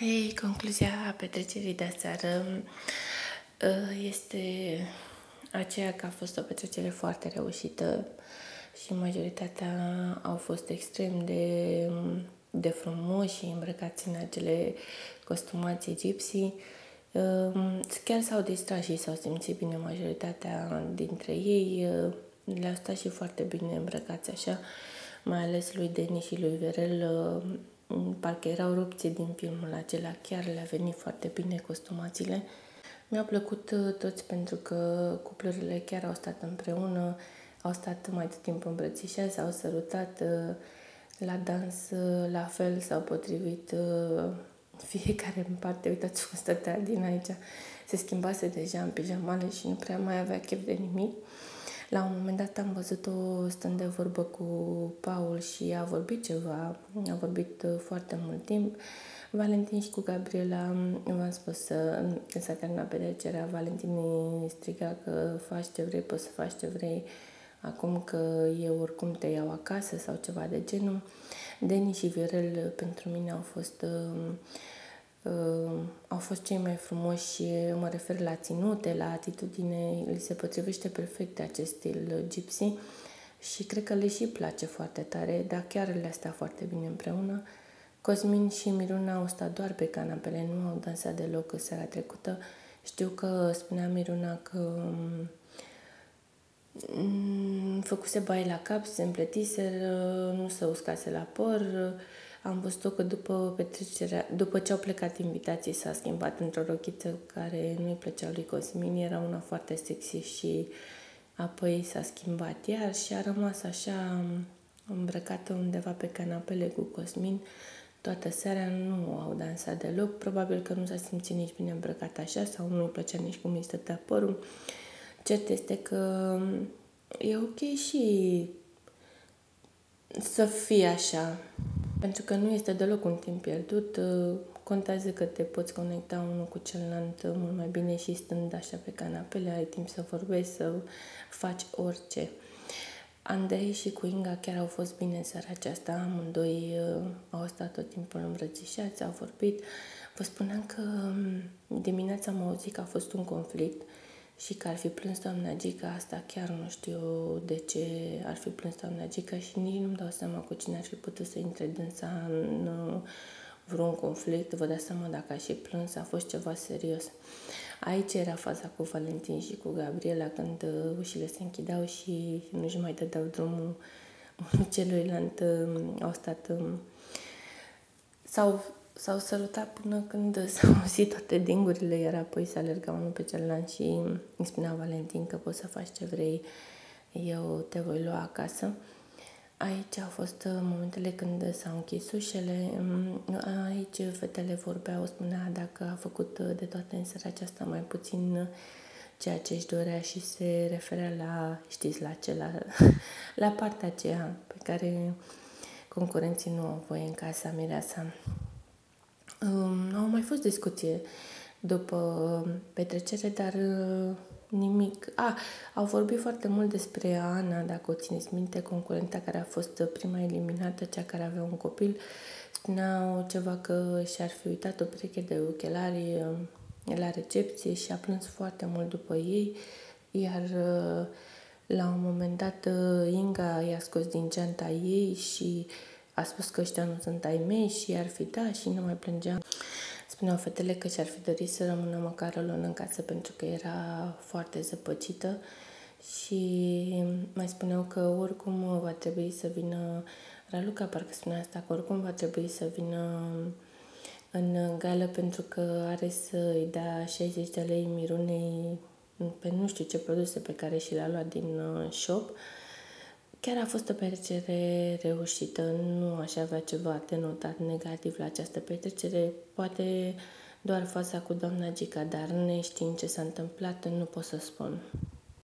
Hei, concluzia petrecerii de aseară uh, este aceea că a fost o petrecere foarte reușită și majoritatea au fost extrem de, de frumoși și îmbrăcați în acele costumații gypsy. Uh, chiar s-au distrat și s-au simțit bine majoritatea dintre ei. Uh, le-au stat și foarte bine îmbrăcați așa, mai ales lui Denis și lui Verel parcă erau rupți din filmul acela, chiar le-a venit foarte bine costumațiile. Mi-au plăcut uh, toți pentru că cuplurile chiar au stat împreună, au stat mai tot timpul îmbrățișați, s-au sărutat uh, la dans, uh, la fel s-au potrivit fiecare în parte. Uitați cum stătea din aici. Se schimbase deja în pijamale și nu prea mai avea chef de nimic. La un moment dat am văzut-o stând de vorbă cu Paul și a vorbit ceva, a vorbit uh, foarte mult timp. Valentin și cu Gabriela, v-am spus, când s-a terminat petrecerea, Valentin îi striga că faci ce vrei, poți să faci ce vrei, acum că eu oricum te iau acasă sau ceva de genul. Deni și Viorel pentru mine au fost uh, uh, au fost cei mai frumoși și mă refer la ținute, la atitudine, li se potrivește perfect acest stil gypsy și cred că le și place foarte tare, dar chiar le-a stat foarte bine împreună. Cosmin și Miruna au stat doar pe canapele, nu au dansat deloc seara trecută. Știu că spunea Miruna că mm, făcuse bai la cap, se împletiseră, nu se uscase la păr, am văzut că după petrecerea, după ce au plecat invitații s-a schimbat într-o rochiță care nu-i plăcea lui Cosmin, era una foarte sexy și apoi s-a schimbat iar și a rămas așa îmbrăcată undeva pe canapele cu Cosmin. Toată seara nu au dansat deloc, probabil că nu s-a simțit nici bine îmbrăcat așa sau nu-i plăcea nici cum îi stătea părul. Cert este că e ok și să fie așa. Pentru că nu este deloc un timp pierdut, uh, contează că te poți conecta unul cu celălalt mult mai bine și stând așa pe canapele, ai timp să vorbești, să faci orice. Andrei și cu Inga chiar au fost bine în seara aceasta, amândoi uh, au stat tot timpul îmbrățișați, au vorbit. Vă spuneam că um, dimineața am auzit că a fost un conflict și că ar fi plâns doamna Gica, asta chiar nu știu de ce ar fi plâns doamna Gica și nici nu-mi dau seama cu cine ar fi putut să intre dânsa în uh, vreun conflict. Vă dați seama dacă a și plâns, a fost ceva serios. Aici era faza cu Valentin și cu Gabriela când uh, ușile se închideau și nu-și mai dădeau drumul celuilalt. Uh, au stat um, sau S-au sărutat până când s-au auzit toate dingurile, iar apoi se alergau unul pe celălalt și îmi spunea Valentin că poți să faci ce vrei, eu te voi lua acasă. Aici au fost momentele când s-au închis ușele, aici fetele vorbeau, spunea dacă a făcut de toate în seara aceasta mai puțin ceea ce își dorea și se referea la, știți, la ce, la, la partea aceea pe care concurenții nu au voie în casa mireasa. Um, au mai fost discuție după petrecere, dar uh, nimic. A, au vorbit foarte mult despre Ana, dacă o țineți minte, concurenta care a fost prima eliminată, cea care avea un copil. Spuneau ceva că și-ar fi uitat o pereche de ochelari uh, la recepție și a plâns foarte mult după ei, iar uh, la un moment dat uh, Inga i-a scos din geanta ei și uh, a spus că ăștia nu sunt ai mei și ar fi da și nu mai plângea. Spuneau fetele că și-ar fi dorit să rămână măcar o lună în casă pentru că era foarte zăpăcită și mai spuneau că oricum va trebui să vină Raluca, parcă spunea asta, că oricum va trebui să vină în gală pentru că are să îi dea 60 de lei mirunei pe nu știu ce produse pe care și le-a luat din uh, shop Chiar a fost o petrecere reușită, nu aș avea ceva de notat negativ la această petrecere, poate doar fața cu doamna Gica, dar neștiind ce s-a întâmplat, nu pot să spun.